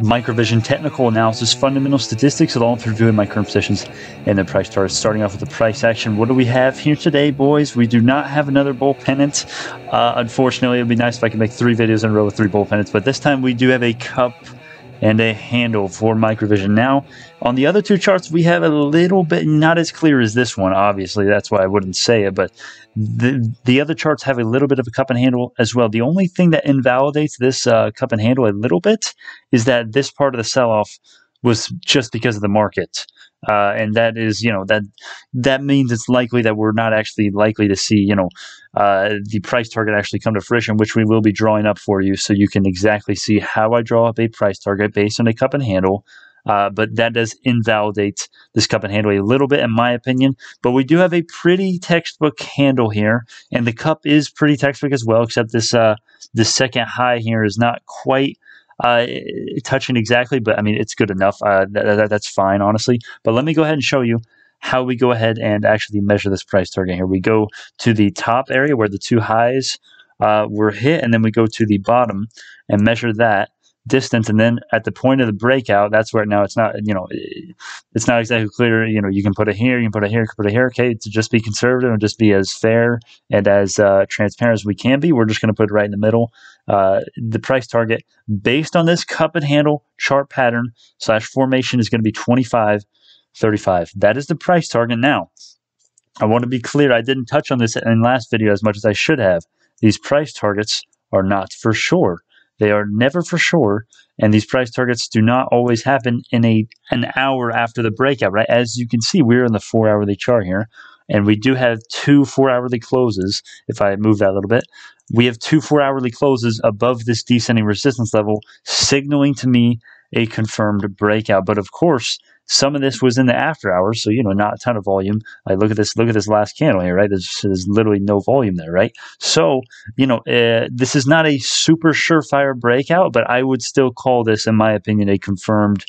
microvision technical analysis, fundamental statistics, along with reviewing my current positions and the price targets. Starting off with the price action, what do we have here today, boys? We do not have another bull pennant. Uh, unfortunately, it would be nice if I could make three videos in a row with three bull pennants, but this time we do have a cup and a handle for microvision. Now, on the other two charts, we have a little bit not as clear as this one. Obviously, that's why I wouldn't say it, but the the other charts have a little bit of a cup and handle as well. The only thing that invalidates this uh, cup and handle a little bit is that this part of the sell off was just because of the market. Uh, and that is, you know, that that means it's likely that we're not actually likely to see, you know, uh, the price target actually come to fruition, which we will be drawing up for you, so you can exactly see how I draw up a price target based on a cup and handle. Uh, but that does invalidate this cup and handle a little bit, in my opinion. But we do have a pretty textbook handle here, and the cup is pretty textbook as well. Except this uh, second high here is not quite uh, touching exactly, but I mean, it's good enough. Uh, that, that's fine, honestly. But let me go ahead and show you how we go ahead and actually measure this price target here. We go to the top area where the two highs uh, were hit, and then we go to the bottom and measure that distance and then at the point of the breakout that's where now it's not you know it's not exactly clear you know you can put it here you can put it here you can put it here okay to just be conservative and just be as fair and as uh, transparent as we can be. We're just going to put it right in the middle. Uh, the price target based on this cup and handle chart pattern slash formation is going to be 25 35 that is the price target. Now i want to be clear i didn't touch on this in last video as much as i should have. These price targets are not for sure they are never for sure, and these price targets do not always happen in a an hour after the breakout. Right, as you can see, we're in the four hourly chart here, and we do have two four hourly closes. If I move that a little bit, we have two four hourly closes above this descending resistance level, signaling to me a confirmed breakout. But of course, some of this was in the after hours, so you know, not a ton of volume. I look at this, look at this last candle here, right? There's, there's literally no volume there, right? So you know, uh, this is not a super surefire breakout, but I would still call this, in my opinion, a confirmed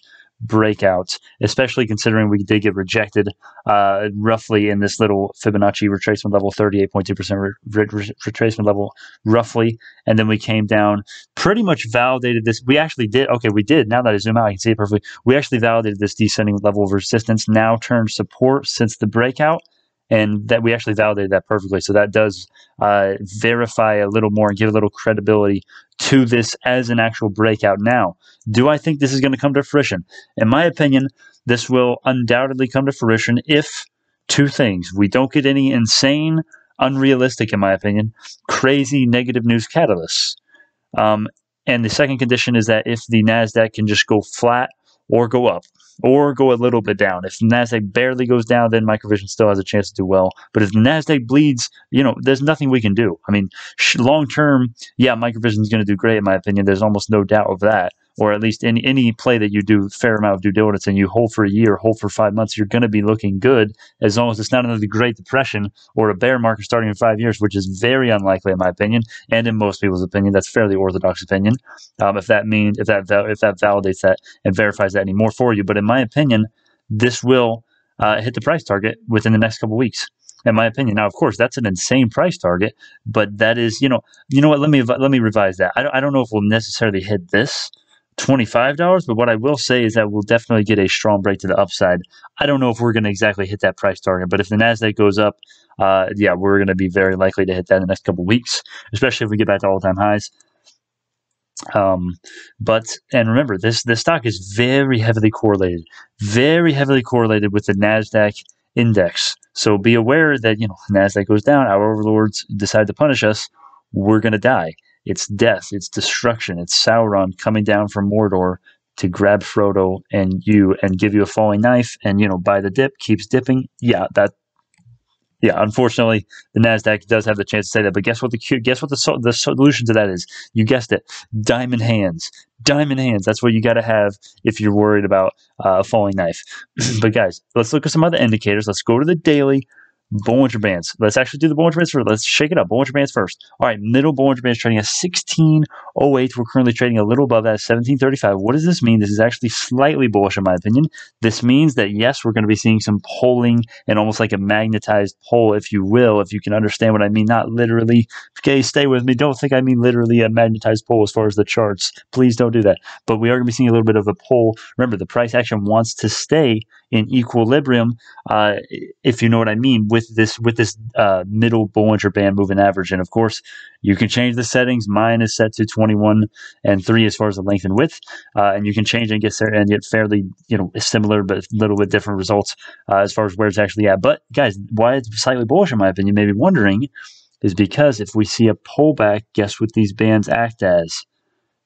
breakouts, especially considering we did get rejected uh, roughly in this little Fibonacci retracement level, 38.2% re- re- retracement level, roughly. And then we came down, pretty much validated this. We actually did, okay, we did. Now that I zoom out, I can see it perfectly. We actually validated this descending level of resistance, now turned support since the breakout and that we actually validated that perfectly. So that does uh, verify a little more and give a little credibility to this as an actual breakout. Now, do I think this is going to come to fruition? In my opinion, this will undoubtedly come to fruition if two things: we don't get any insane, unrealistic, in my opinion, crazy negative news catalysts. Um, and the second condition is that if the Nasdaq can just go flat or go up or go a little bit down. If Nasdaq barely goes down, then Microvision still has a chance to do well. But if Nasdaq bleeds, you know, there's nothing we can do. I mean, long term, yeah, Microvision is going to do great in my opinion. There's almost no doubt of that or at least any any play that you do fair amount of due diligence and you hold for a year, hold for five months, you're going to be looking good as long as it's not another Great Depression or a bear market starting in five years, which is very unlikely in my opinion, and in most people's opinion, that's fairly orthodox opinion. Um, if that means if that if that validates that and verifies that anymore for you, but in my opinion, this will uh, hit the price target within the next couple weeks in my opinion. Now, of course, that's an insane price target, but that is, you know, you know what? Let me let me revise that. I don't, I don't know if we'll necessarily hit this, $25. But what I will say is that we'll definitely get a strong break to the upside. I don't know if we're going to exactly hit that price target, but if the NASDAQ goes up, uh, yeah, we're going to be very likely to hit that in the next couple weeks, especially if we get back to all time highs. Um, but and remember, this this stock is very heavily correlated, very heavily correlated with the Nasdaq index. So be aware that you know Nasdaq goes down, our overlords decide to punish us, we're going to die. It's death, it's destruction, it's Sauron coming down from Mordor to grab Frodo and you and give you a falling knife and you know buy the dip keeps dipping. Yeah, that yeah, unfortunately, the Nasdaq does have the chance to say that. But guess what? The guess what the the solution to that is? You guessed it. Diamond hands. Diamond hands. That's what you got to have if you're worried about uh, a falling knife. but guys, let's look at some other indicators. Let's go to the daily. Bollinger Bands. Let's actually do the Bollinger Bands first. Let's shake it up. Bollinger Bands first. All right, middle Bollinger Bands trading at 1608. We're currently trading a little above that, 1735. What does this mean? This is actually slightly bullish, in my opinion. This means that, yes, we're going to be seeing some polling and almost like a magnetized pole, if you will, if you can understand what I mean. Not literally. Okay, stay with me. Don't think I mean literally a magnetized pole as far as the charts. Please don't do that. But we are going to be seeing a little bit of a pole. Remember, the price action wants to stay in equilibrium, uh, if you know what I mean, with this with this uh, middle Bollinger Band moving average. And of course, you can change the settings. Mine is set to 21 and 3 as far as the length and width, uh, and you can change and get there and get fairly you know similar but a little bit different results uh, as far as where it's actually at. But guys, why it's slightly bullish in my opinion, you may be wondering, is because if we see a pullback, guess what these bands act as?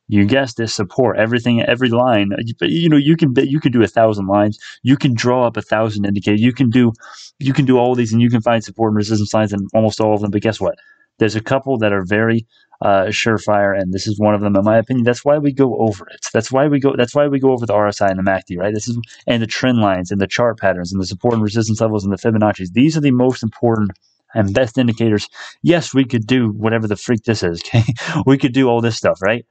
You guessed this support everything, every line. But you know, you can you can do a thousand lines. You can draw up a thousand indicators. You can do you can do all these, and you can find support and resistance lines in almost all of them. But guess what? There's a couple that are very uh, surefire, and this is one of them, in my opinion. That's why we go over it. That's why we go. That's why we go over the RSI and the MACD, right? This is and the trend lines and the chart patterns and the support and resistance levels and the Fibonacci's. These are the most important and best indicators. Yes, we could do whatever the freak this is. Okay, we could do all this stuff, right?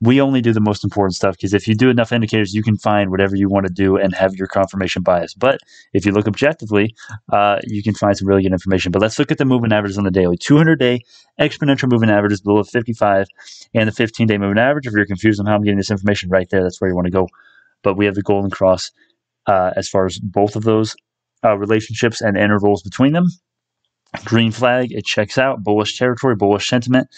We only do the most important stuff because if you do enough indicators, you can find whatever you want to do and have your confirmation bias. But if you look objectively, uh, you can find some really good information. But let's look at the moving averages on the daily 200 day exponential moving average is below 55 and the 15 day moving average. If you're confused on how I'm getting this information right there, that's where you want to go. But we have the golden cross uh, as far as both of those uh, relationships and intervals between them. Green flag, it checks out. Bullish territory, bullish sentiment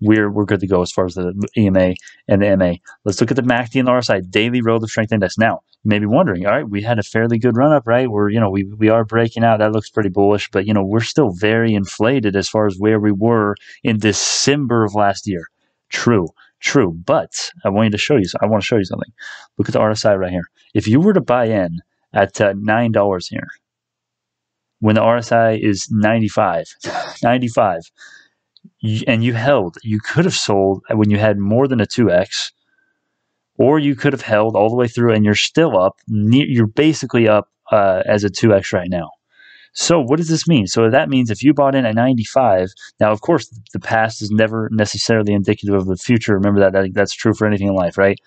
we're we're good to go as far as the EMA and the MA. Let's look at the MACD and the RSI daily relative strength index. Now, you may be wondering, all right, we had a fairly good run up, right? We're you know we we are breaking out. That looks pretty bullish, but you know we're still very inflated as far as where we were in December of last year. True, true. But I want you to show you. I want to show you something. Look at the RSI right here. If you were to buy in at uh, nine dollars here, when the RSI is 95, 95 and you held. You could have sold when you had more than a 2x, or you could have held all the way through and you're still up. You're basically up uh, as a 2x right now. So what does this mean? So that means if you bought in at 95, now of course the past is never necessarily indicative of the future. Remember that, that that's true for anything in life, right?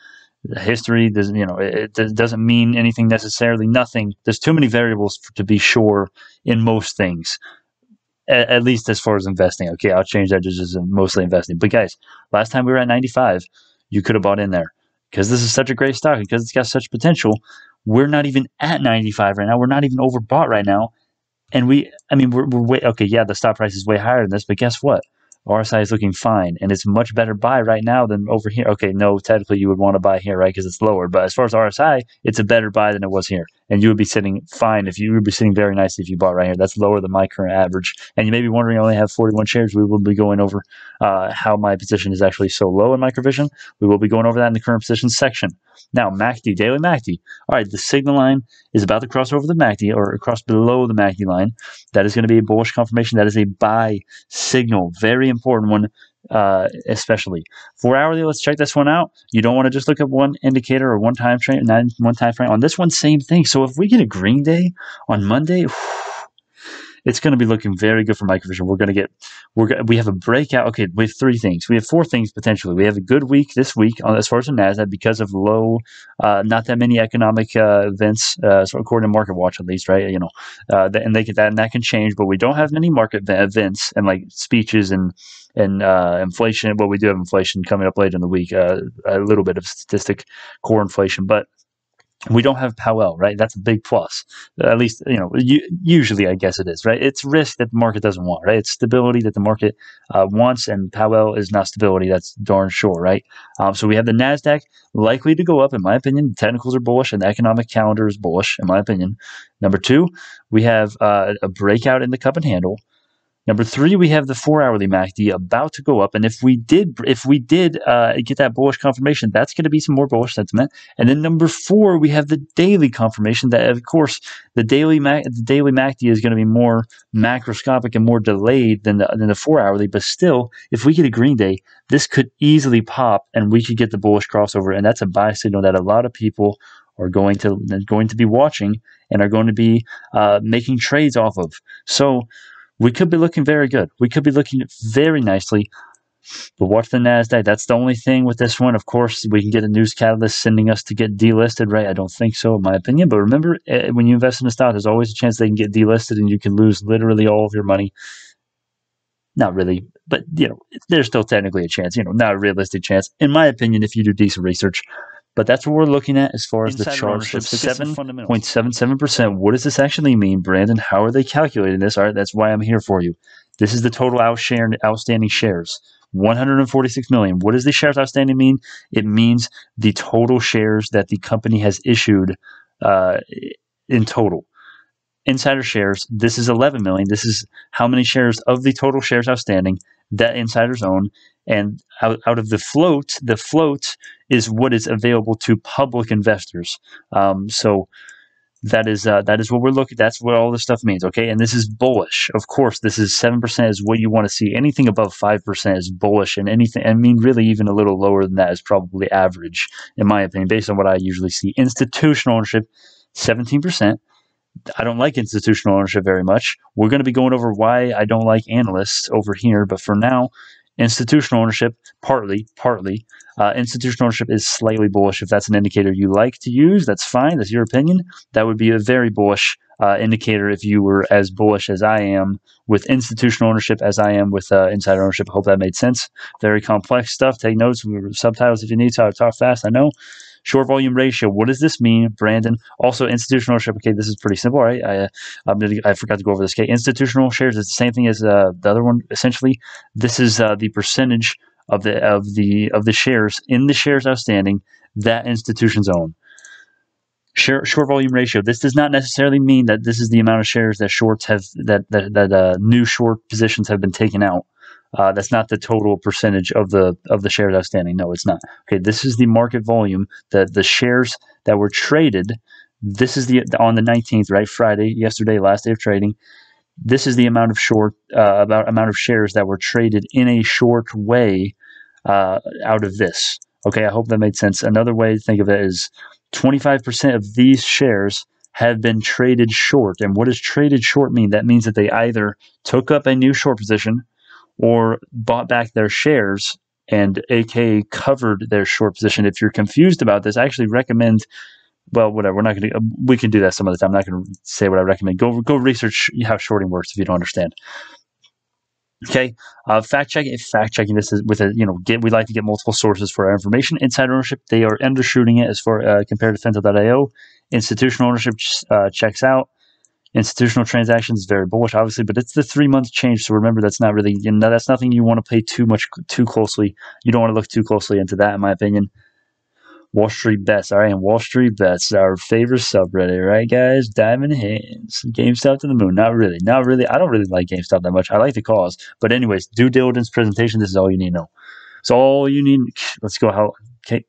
history doesn't you know it, it, doesn't mean anything necessarily nothing there's too many variables to be sure in most things at, at, least as far as investing. Okay, I'll change that to just mostly investing. But guys, last time we were at 95, you could have bought in there because this is such a great stock because it's got such potential. We're not even at 95 right now. We're not even overbought right now. And we, I mean, we're, we're way, okay, yeah, the stock price is way higher than this, but guess what? RSI is looking fine, and it's much better buy right now than over here. Okay, no, technically you would want to buy here, right, because it's lower. But as far as RSI, it's a better buy than it was here, and you would be sitting fine if you would be sitting very nicely if you bought right here. That's lower than my current average. And you may be wondering, I only have 41 shares. We will be going over uh, how my position is actually so low in Microvision. We will be going over that in the current position section. Now, MACD, daily MACD. All right, the signal line is about to cross over the MACD or cross below the MACD line. That is going to be a bullish confirmation. That is a buy signal. Very important one, uh, especially. Four hourly, let's check this one out. You don't want to just look at one indicator or one time frame, one time frame. On this one, same thing. So if we get a green day on Monday, whew, it's going to be looking very good for Microvision. We're going to get we're we have a breakout. Okay, we have three things. We have four things potentially. We have a good week this week on as far as the Nasdaq because of low, uh, not that many economic uh, events, uh, so according to Market Watch at least, right? You know, uh, and they get that and that can change, but we don't have many market events and like speeches and and uh, inflation. Well, we do have inflation coming up later in the week. Uh, a little bit of statistic core inflation, but we don't have Powell, right? That's a big plus. At least, you know, usually I guess it is, right? It's risk that the market doesn't want, right? It's stability that the market uh, wants, and Powell is not stability. That's darn sure, right? Um, so we have the NASDAQ likely to go up, in my opinion. The technicals are bullish, and the economic calendar is bullish, in my opinion. Number two, we have uh, a breakout in the cup and handle. Number three, we have the four hourly MACD about to go up, and if we did, if we did uh, get that bullish confirmation, that's going to be some more bullish sentiment. And then number four, we have the daily confirmation that, of course, the daily the daily MACD is going to be more macroscopic and more delayed than the than the four hourly. But still, if we get a green day, this could easily pop, and we could get the bullish crossover, and that's a buy signal that a lot of people are going to going to be watching and are going to be uh, making trades off of. So we could be looking very good. We could be looking very nicely. But watch the Nasdaq. That's the only thing with this one. Of course, we can get a news catalyst sending us to get delisted, right? I don't think so, in my opinion. But remember, eh, when you invest in a stock, there's always a chance they can get delisted, and you can lose literally all of your money. Not really, but you know, there's still technically a chance. You know, not a realistic chance, in my opinion, if you do decent research. But that's what we're looking at as far as Insider the ownership, Seven point seven seven percent. What does this actually mean, Brandon? How are they calculating this? All right, that's why I'm here for you. This is the total outstanding shares. 146 million. What does the shares outstanding mean? It means the total shares that the company has issued uh, in total. Insider shares, this is 11 million. This is how many shares of the total shares outstanding that insiders own. And out, out of the float, the float is what is available to public investors. Um, so that is uh, that is what we're looking. That's what all this stuff means. Okay, and this is bullish. Of course, this is seven percent is what you want to see. Anything above five percent is bullish, and anything. I mean, really, even a little lower than that is probably average, in my opinion, based on what I usually see. Institutional ownership, seventeen percent. I don't like institutional ownership very much. We're going to be going over why I don't like analysts over here, but for now, institutional ownership partly, partly. Uh, institutional ownership is slightly bullish. If that's an indicator you like to use, that's fine. That's your opinion. That would be a very bullish uh, indicator if you were as bullish as I am with institutional ownership as I am with uh, insider ownership. I hope that made sense. Very complex stuff. Take notes, subtitles if you need to. I talk fast, I know. Short volume ratio. What does this mean, Brandon? Also, institutional ownership. Okay, this is pretty simple, right? I, I'm gonna, I forgot to go over this. Okay, institutional shares is the same thing as uh, the other one. Essentially, this is uh, the percentage of the of the of the shares in the shares outstanding that institutions own. Share, short volume ratio. This does not necessarily mean that this is the amount of shares that shorts have that that, that uh, new short positions have been taken out. Uh, that's not the total percentage of the of the shares outstanding. No, it's not. Okay, this is the market volume. The the shares that were traded. This is the on the 19th, right? Friday, yesterday, last day of trading. This is the amount of short uh, about amount of shares that were traded in a short way uh, out of this. Okay, I hope that made sense. Another way to think of it is 25% of these shares have been traded short. And what does traded short mean? That means that they either took up a new short position or bought back their shares and aka covered their short position. If you're confused about this, I actually recommend well, whatever. We're not going to. We can do that some other time. I'm not going to say what I recommend. Go go research how shorting works if you don't understand. Okay, uh, fact checking. Fact checking this is with a you know get. We like to get multiple sources for our information. Insider ownership, they are undershooting it as far uh, compared to Fintel.io. Institutional ownership uh, checks out. Institutional transactions very bullish, obviously, but it's the three month change. So remember, that's not really you know, that's nothing you want to pay too much too closely. You don't want to look too closely into that, in my opinion. Wall Street Bets. All right, and Wall Street Bets, our favorite subreddit, right, guys? Diamond Hands, GameStop to the moon. Not really, not really. I don't really like GameStop that much. I like the cause, but anyways, due diligence presentation. This is all you need to know. So all you need. Let's go. How? Okay,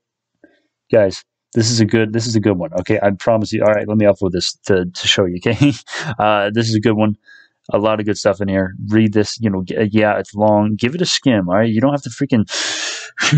guys. This is a good. This is a good one. Okay, I promise you. All right, let me upload this to to show you. Okay, uh, this is a good one a lot of good stuff in here. Read this, you know, yeah, it's long. Give it a skim, all right? You don't have to freaking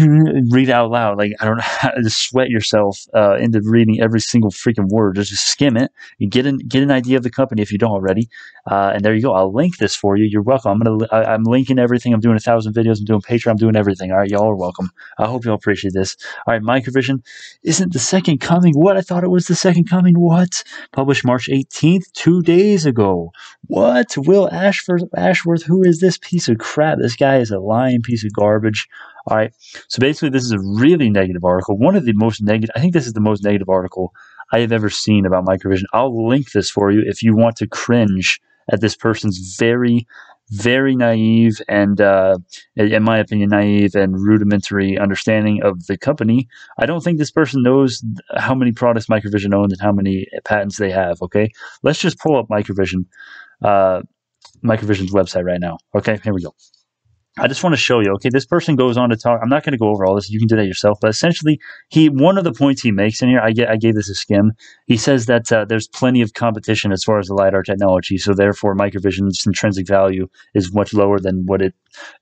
read out loud. Like, I don't know how to sweat yourself uh, into reading every single freaking word. Just skim it. You get an, get an idea of the company if you don't already. Uh, and there you go. I'll link this for you. You're welcome. I'm going to, I'm linking everything. I'm doing a thousand videos. I'm doing Patreon. I'm doing everything. All right. Y'all are welcome. I hope y'all appreciate this. All right. Microvision isn't the second coming. What? I thought it was the second coming. What? Published March 18th, two days ago. What? Will Ashford, Ashworth, who is this piece of crap? This guy is a lying piece of garbage. All right. So basically, this is a really negative article. One of the most negative, I think this is the most negative article I have ever seen about microvision. I'll link this for you if you want to cringe at this person's very, very naive and, uh, in my opinion, naive and rudimentary understanding of the company. I don't think this person knows how many products Microvision owns and how many patents they have. Okay. Let's just pull up Microvision. Uh, Microvision's website right now. Okay, here we go. I just want to show you. Okay, this person goes on to talk. I'm not going to go over all this. You can do that yourself. But essentially, he one of the points he makes in here, I get, I gave this a skim. He says that uh, there's plenty of competition as far as the lidar technology, so therefore, Microvision's intrinsic value is much lower than what it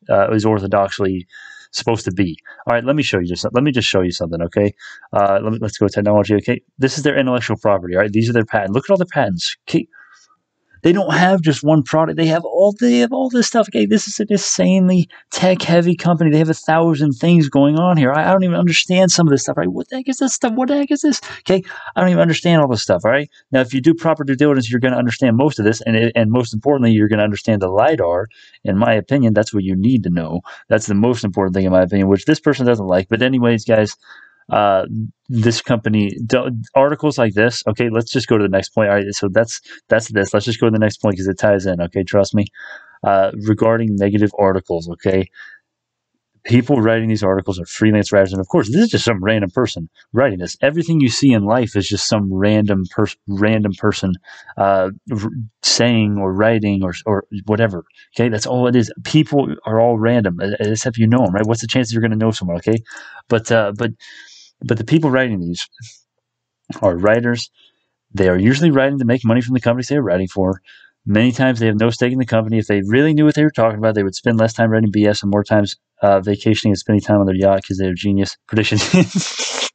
uh, is orthodoxly supposed to be. All right, let me show you just let me just show you something, okay? Uh, let let's go technology. Okay, this is their intellectual property. All right, these are their patents. Look at all the patents. Okay, they don't have just one product. They have all they have all this stuff. Okay, this is an insanely tech heavy company. They have a thousand things going on here. I, I, don't even understand some of this stuff. Right? What the heck is this stuff? What the heck is this? Okay, I don't even understand all this stuff. All right. Now, if you do proper due diligence, you're going to understand most of this, and and most importantly, you're going to understand the lidar. In my opinion, that's what you need to know. That's the most important thing, in my opinion, which this person doesn't like. But anyways, guys uh, this company articles like this. Okay, let's just go to the next point. All right, so that's that's this. Let's just go to the next point because it ties in. Okay, trust me. Uh, regarding negative articles, okay, people writing these articles are freelance writers, and of course, this is just some random person writing this. Everything you see in life is just some random person, random person uh, saying or writing or or whatever. Okay, that's all it is. People are all random, except you know them, right? What's the chance you're going to know someone? Okay, but uh, but but the people writing these are writers. They are usually writing to make money from the companies they're writing for. Many times they have no stake in the company. If they really knew what they were talking about, they would spend less time writing BS and more times uh, vacationing and spending time on their yacht because they're genius. Predictions.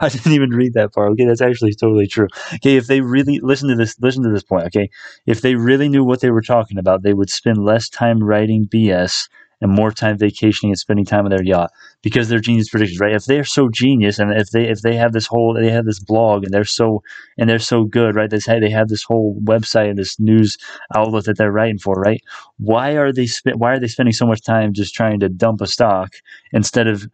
I didn't even read that part. Okay, that's actually totally true. Okay, if they really listen to this, listen to this point. Okay, if they really knew what they were talking about, they would spend less time writing BS and more time vacationing and spending time on their yacht because they're genius predictions, right? If they're so genius and if they if they have this whole they have this blog and they're so and they're so good, right? They say they have this whole website and this news outlet that they're writing for, right? Why are they sp- why are they spending so much time just trying to dump a stock instead of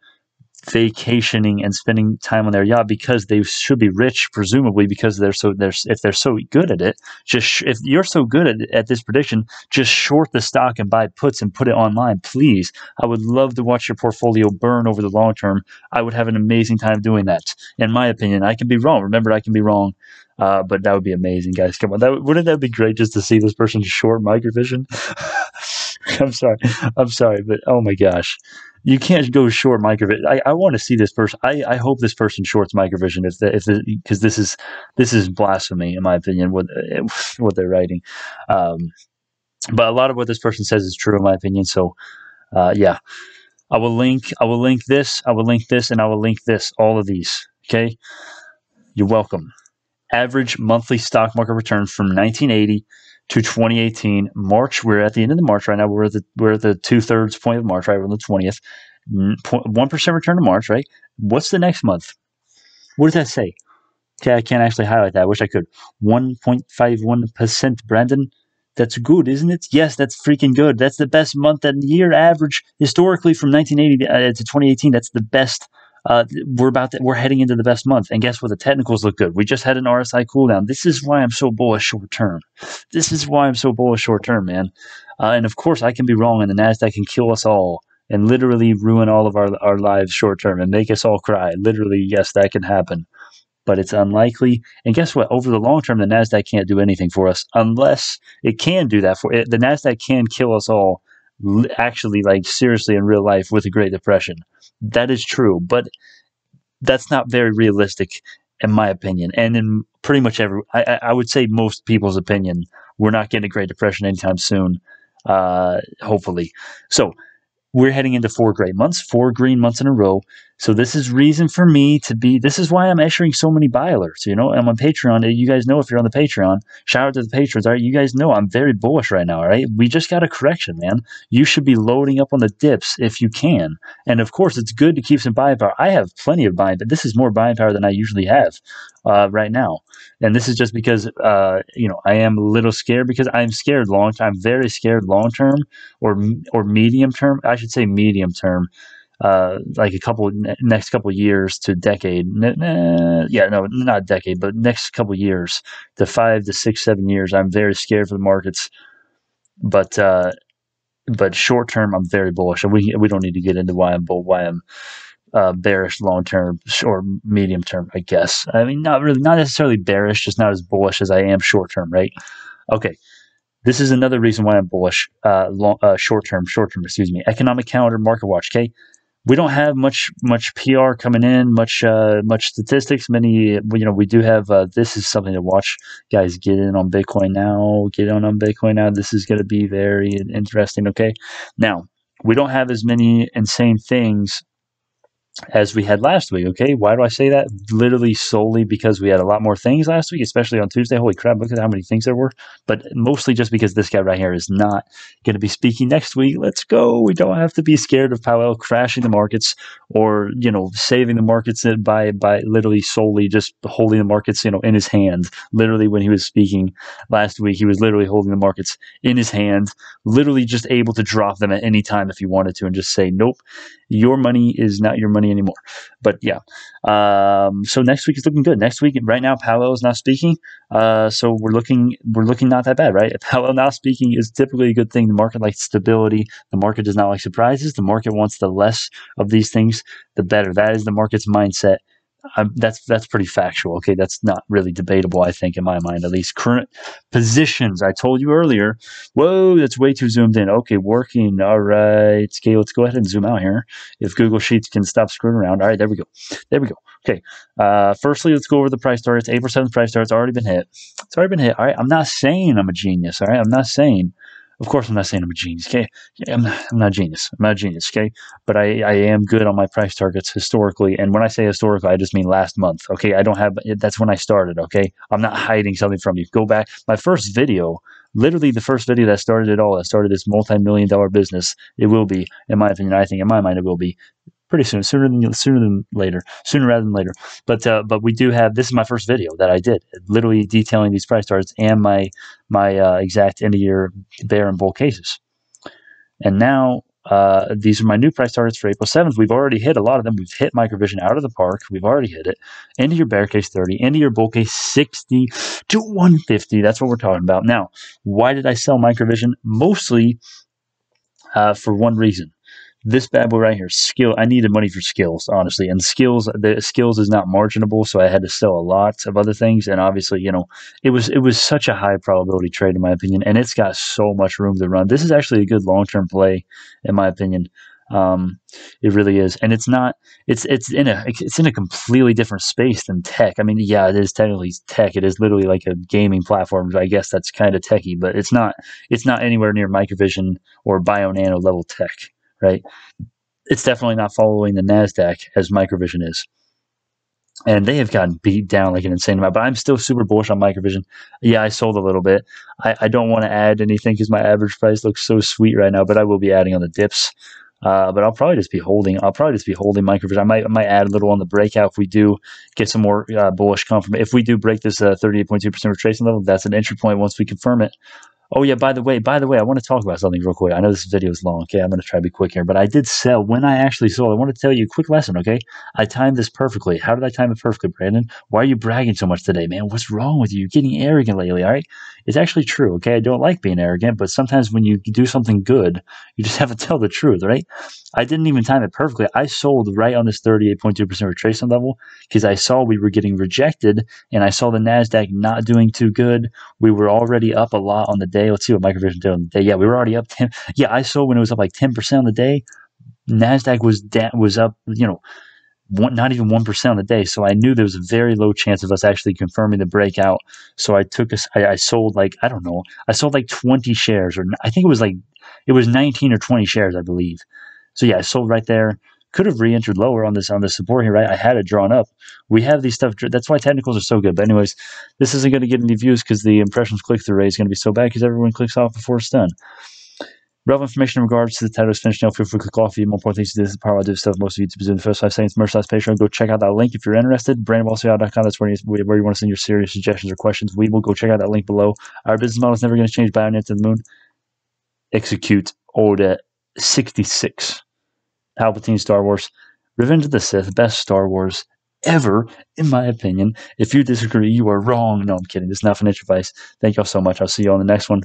vacationing and spending time on their yacht because they should be rich, presumably because they're so they're if they're so good at it. Just sh- if you're so good at, at this prediction, just short the stock and buy puts and put it online, please. I would love to watch your portfolio burn over the long term. I would have an amazing time doing that. In my opinion, I can be wrong. Remember, I can be wrong. Uh, but that would be amazing, guys. Come on, that wouldn't that be great just to see this person short microvision? I'm sorry, I'm sorry, but oh my gosh, you can't go short microvision. I, I want to see this person. I, I hope this person shorts microvision if the, if because this is this is blasphemy in my opinion what what they're writing. Um, but a lot of what this person says is true in my opinion. So uh, yeah, I will link I will link this I will link this and I will link this all of these. Okay, you're welcome. Average monthly stock market return from 1980 to 2018 March. We're at the end of the March right now. We're at the we're at the two thirds point of March, right? We're on the 20th. One percent return to March, right? What's the next month? What does that say? Okay, I can't actually highlight that. I wish I could. 1.51%, Brandon. That's good, isn't it? Yes, that's freaking good. That's the best month and year average historically from 1980 uh, to 2018. That's the best uh, we're about to, we're heading into the best month. And guess what? The technicals look good. We just had an RSI cooldown. This is why I'm so bullish short term. This is why I'm so bullish short term, man. Uh, and of course, I can be wrong, and the Nasdaq can kill us all and literally ruin all of our our lives short term and make us all cry. Literally, yes, that can happen. But it's unlikely. And guess what? Over the long term, the Nasdaq can't do anything for us unless it can do that for it. The Nasdaq can kill us all actually like seriously in real life with a Great Depression. That is true, but that's not very realistic in my opinion, and in pretty much every, I, I would say most people's opinion. We're not getting a Great Depression anytime soon, uh, hopefully. So we're heading into four great months, four green months in a row. So this is reason for me to be. This is why I'm issuing so many buy alerts. You know, I'm on Patreon. You guys know if you're on the Patreon. Shout out to the patrons. All right, you guys know I'm very bullish right now. All right, we just got a correction, man. You should be loading up on the dips if you can. And of course, it's good to keep some buying power. I have plenty of buying, but this is more buying power than I usually have uh, right now. And this is just because uh, you know I am a little scared because I'm scared long. I'm very scared long term or or medium term. I should say medium term uh, like a couple next couple years to decade. yeah, no, not decade, but next couple years to five to six, seven years. I'm very scared for the markets, but uh, but short term, I'm very bullish, and we we don't need to get into why I'm bull, why I'm uh, bearish long term or medium term. I guess. I mean, not really, not necessarily bearish, just not as bullish as I am short term, right? Okay. This is another reason why I'm bullish, uh, long, uh, short term, short term, excuse me. Economic calendar, market watch. Okay, we don't have much much PR coming in, much uh, much statistics. Many you know we do have. Uh, this is something to watch, guys. Get in on Bitcoin now. Get on on Bitcoin now. This is going to be very interesting. Okay, now we don't have as many insane things as we had last week. Okay, why do I say that? Literally solely because we had a lot more things last week, especially on Tuesday. Holy crap! Look at how many things there were. But mostly just because this guy right here is not going to be speaking next week. Let's go. We don't have to be scared of Powell crashing the markets or you know saving the markets by by literally solely just holding the markets you know in his hand. Literally when he was speaking last week, he was literally holding the markets in his hand, literally just able to drop them at any time if he wanted to, and just say nope your money is not your money anymore. But yeah, um, so next week is looking good. Next week, right now, Powell is not speaking, uh, so we're looking we're looking not that bad, right? If Powell not speaking is typically a good thing. The market likes stability. The market does not like surprises. The market wants the less of these things, the better. That is the market's mindset I'm, that's that's pretty factual. Okay, that's not really debatable. I think in my mind, at least current positions. I told you earlier. Whoa, that's way too zoomed in. Okay, working. All right. Okay, let's go ahead and zoom out here. If Google Sheets can stop screwing around. All right, there we go. There we go. Okay. Uh, firstly, let's go over the price targets. April seventh price target's already been hit. It's already been hit. All right. I'm not saying I'm a genius. All right. I'm not saying of course, I'm not saying I'm a genius. Okay, I'm not, I'm not a genius. I'm not a genius. Okay, but I, I am good on my price targets historically. And when I say historically, I just mean last month. Okay, I don't have. That's when I started. Okay, I'm not hiding something from you. Go back. My first video, literally the first video that started it all, that started this multi-million dollar business. It will be, in my opinion. I think in my mind, it will be pretty soon, sooner than sooner than later, sooner rather than later. But uh, but we do have this is my first video that I did, literally detailing these price targets and my my uh, exact end of year bear and bull cases. And now uh, these are my new price targets for April 7th. We've already hit a lot of them. We've hit microvision out of the park. We've already hit it. Of your bear case 30, end of your bull case 60 to 150. That's what we're talking about. Now, why did I sell microvision? Mostly uh, for one reason this bad boy right here, Skillz. I needed money for Skillz, honestly, and Skillz. The Skillz is not marginable, so I had to sell a lot of other things. And obviously, you know, it was it was such a high probability trade in my opinion, and it's got so much room to run. This is actually a good long term play, in my opinion. Um, it really is, and it's not. It's it's in a it's in a completely different space than tech. I mean, yeah, it is technically tech. It is literally like a gaming platform. I guess that's kind of techy, but it's not. It's not anywhere near microvision or Bionano level tech right? It's definitely not following the NASDAQ as Microvision is. And they have gotten beat down like an insane amount, but I'm still super bullish on Microvision. Yeah, I sold a little bit. I, I don't want to add anything because my average price looks so sweet right now, but I will be adding on the dips. Uh, but I'll probably just be holding. I'll probably just be holding microvision. I might I might add a little on the breakout if we do get some more uh, bullish confirmation. If we do break this uh, 38.2% retracement level, that's an entry point once we confirm it. Oh yeah, by the way, by the way, I want to talk about something real quick. I know this video is long. Okay, I'm going to try to be quick here, but I did sell when I actually sold. I want to tell you a quick lesson. Okay, I timed this perfectly. How did I time it perfectly, Brandon? Why are you bragging so much today, man? What's wrong with you? You're getting arrogant lately. All right, it's actually true. Okay, I don't like being arrogant, but sometimes when you do something good, you just have to tell the truth, right? I didn't even time it perfectly. I sold right on this 38.2% retracement level because I saw we were getting rejected, and I saw the Nasdaq not doing too good. We were already up a lot on the day. Let's see what Microvision did on the day. Yeah, we were already up 10. Yeah, I saw when it was up like 10% on the day. Nasdaq was da- was up, you know, one, not even 1% on the day. So I knew there was a very low chance of us actually confirming the breakout. So I took us, I, I sold like, I don't know, I sold like 20 shares or I think it was like, it was 19 or 20 shares, I believe. So yeah, I sold right there could have re-entered lower on this on the support here, right? I had it drawn up. We have these stuff. That's why technicals are so good. But anyways, this isn't going to get any views because the impressions click-through rate is going to be so bad because everyone clicks off before it's done. Relevant information in regards to the title now. Feel free to click off. More important things to this is the power I do stuff. Most of YouTube in the first five seconds. Merchandise Patreon. Go check out that link if you're interested. BrandonWallSout.com. That's where you, where you want to send your serious suggestions or questions. We will go check out that link below. Our business model is never going to change. Bionano to the moon. Execute order 66. Palpatine Star Wars. Revenge of the Sith, best Star Wars ever, in my opinion. If you disagree, you are wrong. No, I'm kidding. This is not financial advice. Thank y'all so much. I'll see you on the next one.